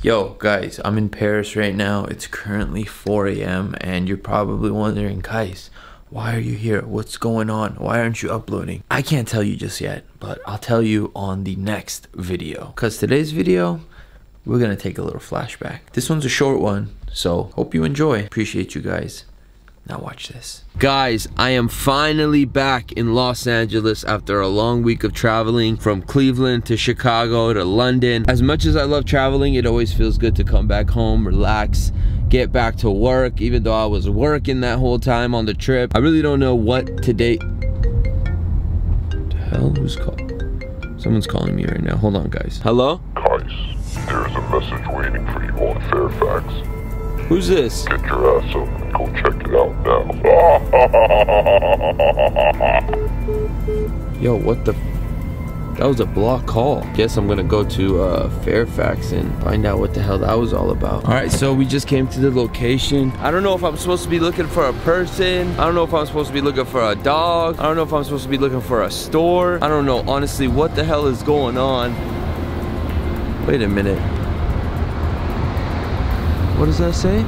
Yo, guys, I'm in Paris right now. It's currently 4 a.m. and you're probably wondering, guys, why are you here? What's going on? Why aren't you uploading? I can't tell you just yet, but I'll tell you on the next video. Because today's video, we're going to take a little flashback. This one's a short one, so hope you enjoy. Appreciate you guys. Now watch this. Guys, I am finally back in Los Angeles after a long week of traveling from Cleveland to Chicago to London. As much as I love traveling, it always feels good to come back home, relax, get back to work, even though I was working that whole time on the trip. I really don't know what today... The hell? Who's calling? Someone's calling me right now. Hold on, guys. Hello? Qias, there's a message waiting for you on Fairfax. Who's this? Get your ass up and go check it out now. Yo, what the? That was a block call. Guess I'm gonna go to uh, Fairfax and find out what the hell that was all about. All right, so we just came to the location. I don't know if I'm supposed to be looking for a person. I don't know if I'm supposed to be looking for a dog. I don't know if I'm supposed to be looking for a store. I don't know, honestly, what the hell is going on? Wait a minute. What does that say?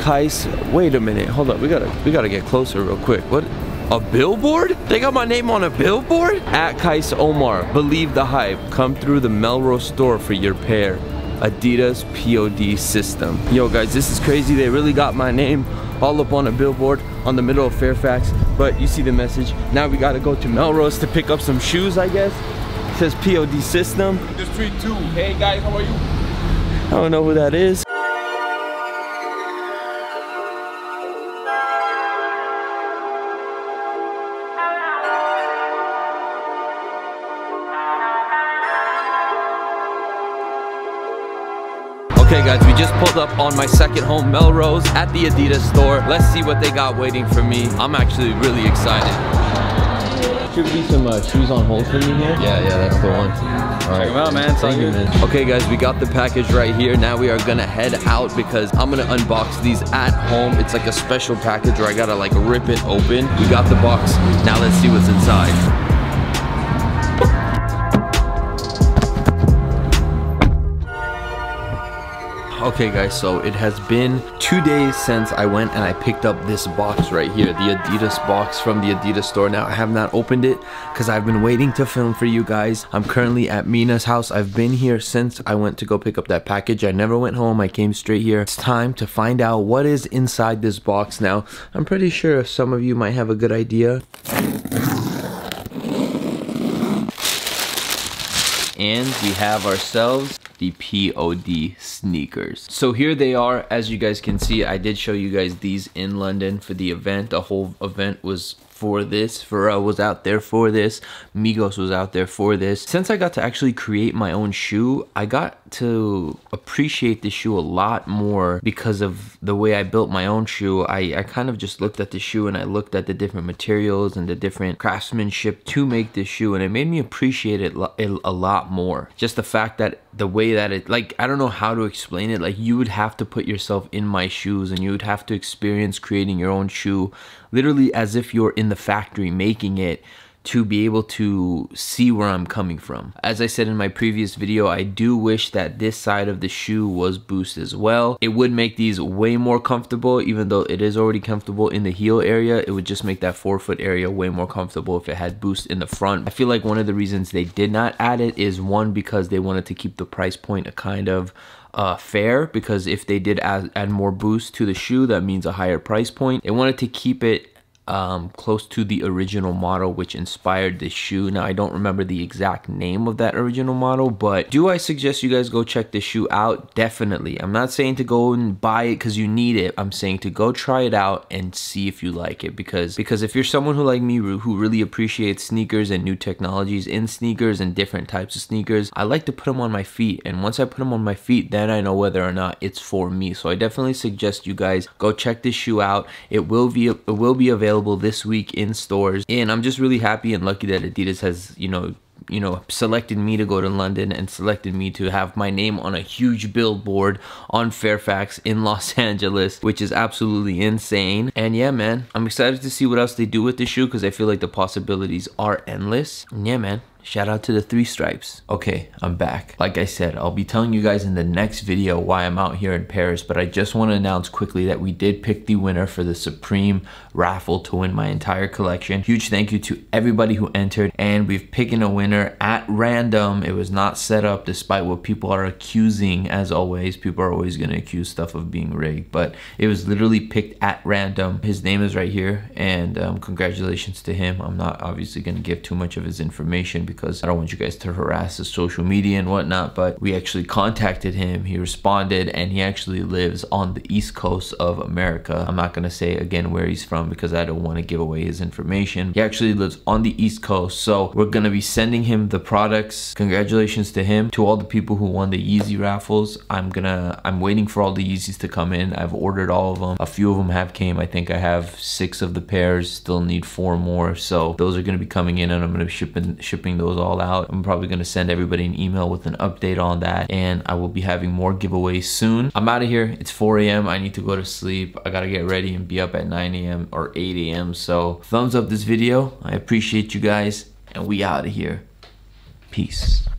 Qias, wait a minute. Hold up. We gotta we gotta get closer real quick. What? A billboard? They got my name on a billboard? At Qias Omar, believe the hype. Come through the Melrose store for your pair. Adidas POD system. Yo guys, this is crazy. They really got my name all up on a billboard on the middle of Fairfax. But you see the message. Now we gotta go to Melrose to pick up some shoes, I guess says POD system. The street two. Hey guys, how are you? I don't know who that is. Okay guys, we just pulled up on my second home, Melrose, at the Adidas store. Let's see what they got waiting for me. I'm actually really excited. Should be some uh, shoes on hold for me here. Yeah, yeah, that's the one. All right. Well, man, it's all good. Man. Okay, guys, we got the package right here. Now we are gonna head out because I'm gonna unbox these at home. It's like a special package where I gotta like rip it open. We got the box. Now let's see what's inside. Okay guys, so it has been two days since I went and I picked up this box right here, the Adidas box from the Adidas store. Now I have not opened it because I've been waiting to film for you guys. I'm currently at Mina's house. I've been here since I went to go pick up that package. I never went home, I came straight here. It's time to find out what is inside this box now. I'm pretty sure some of you might have a good idea. And we have ourselves the POD sneakers. So here they are. As you guys can see, I did show you guys these in London for the event. The whole event was for this. Pharrell was out there for this. Migos was out there for this. Since I got to actually create my own shoe, I got to appreciate the shoe a lot more because of the way I built my own shoe. I, I kind of just looked at the shoe and I looked at the different materials and the different craftsmanship to make this shoe and it made me appreciate it a lot more. Just the fact that the way that it, like, I don't know how to explain it. Like you would have to put yourself in my shoes and you would have to experience creating your own shoe literally as if you're in the factory making it to be able to see where I'm coming from. As I said in my previous video, I do wish that this side of the shoe was boost as well. It would make these way more comfortable, even though it is already comfortable in the heel area. It would just make that forefoot area way more comfortable if it had boost in the front. I feel like one of the reasons they did not add it is one, because they wanted to keep the price point a kind of uh, fair because if they did add, add more boost to the shoe, that means a higher price point. They wanted to keep it um, close to the original model which inspired this shoe. Now I don't remember the exact name of that original model, but do I suggest you guys go check this shoe out? Definitely. I'm not saying to go and buy it because you need it. I'm saying to go try it out and see if you like it because because if you're someone who like me who really appreciates sneakers and new technologies in sneakers and different types of sneakers, I like to put them on my feet and once I put them on my feet, then I know whether or not it's for me. So I definitely suggest you guys go check this shoe out. It will be it will be available available this week in stores. And I'm just really happy and lucky that Adidas has, you know, you know, selected me to go to London and selected me to have my name on a huge billboard on Fairfax in Los Angeles, which is absolutely insane. And yeah, man, I'm excited to see what else they do with the shoe because I feel like the possibilities are endless. And yeah, man, Shout out to the three stripes. Okay, I'm back. Like I said, I'll be telling you guys in the next video why I'm out here in Paris, but I just want to announce quickly that we did pick the winner for the Supreme raffle to win my entire collection. Huge thank you to everybody who entered, and we've picked a winner at random. It was not set up despite what people are accusing. As always, people are always going to accuse stuff of being rigged, but it was literally picked at random. His name is right here, and um, congratulations to him. I'm not obviously going to give too much of his information because I don't want you guys to harass his social media and whatnot, but we actually contacted him. He responded and he actually lives on the east coast of America. I'm not gonna say again where he's from because I don't want to give away his information. He actually lives on the east coast. So we're gonna be sending him the products. Congratulations to him. To all the people who won the Yeezy raffles, I'm gonna, I'm waiting for all the Yeezys to come in. I've ordered all of them. A few of them have came. I think I have six of the pairs, still need four more. So those are gonna be coming in and I'm gonna be shipping, shipping those all out. I'm probably gonna send everybody an email with an update on that and I will be having more giveaways soon. I'm out of here. It's 4 a.m. I need to go to sleep. I gotta get ready and be up at 9 a.m. or 8 a.m. So thumbs up this video. I appreciate you guys and we out of here. Peace.